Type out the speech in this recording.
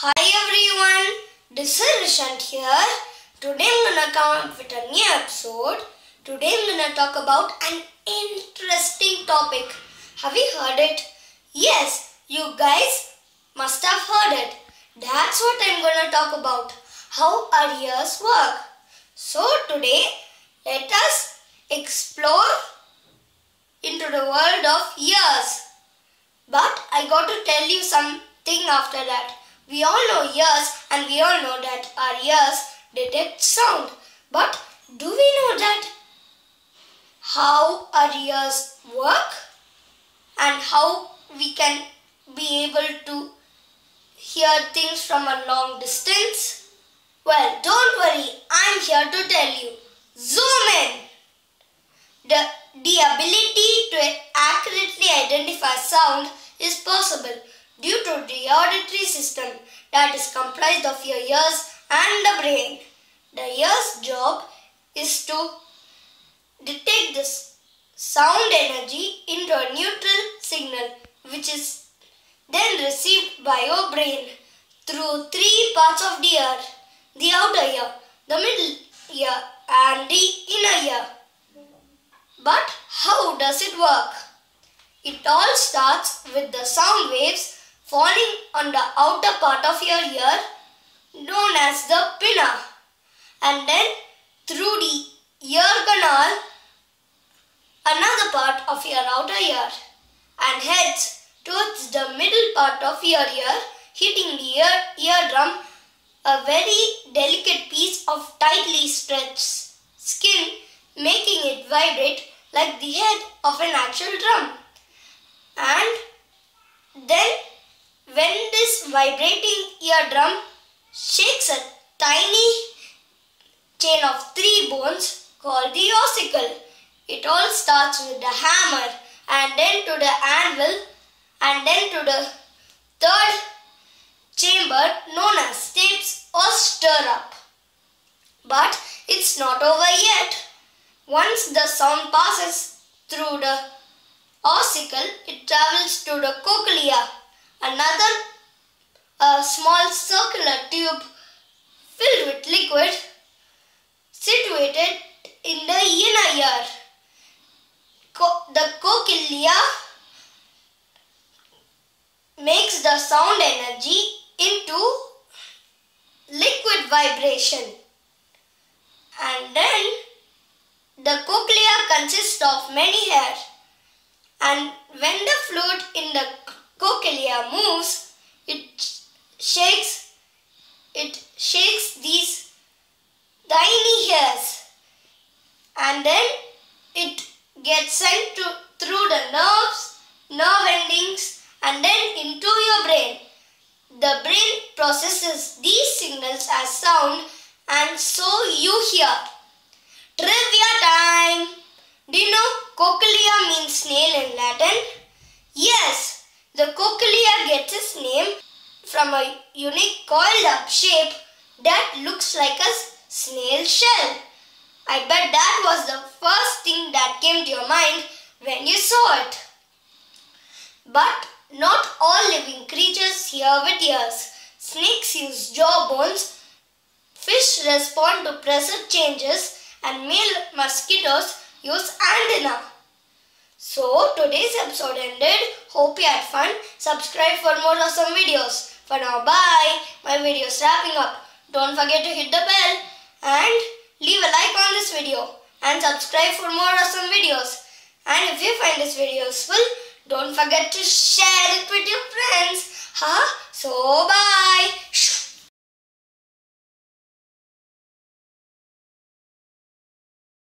Hi everyone, this is Rishant here. Today I'm gonna come up with a new episode. Today I'm gonna talk about an interesting topic. Have you heard it? Yes, you guys must have heard it. That's what I'm gonna talk about. How our ears work. So today, let us explore into the world of ears. But I got to tell you something after that. We all know ears and we all know that our ears detect sound. But do we know that how our ears work and how we can be able to hear things from a long distance? Well, don't worry, I'm here to tell you. Zoom in! The, the ability to accurately identify sound is possible due to the auditory system that is comprised of your ears and the brain. The ear's job is to detect the sound energy into a neutral signal which is then received by your brain through three parts of the ear the outer ear, the middle ear, and the inner ear. But how does it work? It all starts with the sound waves falling on the outer part of your ear known as the pinna and then through the ear canal another part of your outer ear and heads towards the middle part of your ear hitting the ear eardrum a very delicate piece of tightly stretched skin making it vibrate like the head of an actual drum. And then when this vibrating eardrum shakes a tiny chain of three bones called the ossicle. It all starts with the hammer and then to the anvil and then to the third chamber known as stapes or stirrup. But it's not over yet. Once the sound passes through the ossicle, it travels to the cochlea, another a small circular tube filled with liquid situated in the inner ear. Co- the cochlea makes the sound energy into liquid vibration and then the cochlea consists of many hairs and when the fluid in the cochlea moves it shakes it shakes these tiny hairs. And then it gets sent to through the nerves nerve endings and then into your brain. The brain processes these signals as sound and so you hear. Trivia time. Do you know cochlea means snail in latin yes the cochlea gets its name from a unique coiled up shape that looks like a snail shell. I bet that was the first thing that came to your mind when you saw it. But not all living creatures hear with ears. Snakes use jaw bones, fish respond to pressure changes, and male mosquitoes use antenna. So today's episode ended. Hope you had fun. Subscribe for more awesome videos. For now, bye. My video is wrapping up. Don't forget to hit the bell and leave a like on this video and subscribe for more awesome videos. And if you find this video useful, don't forget to share it with your friends. Huh? So bye.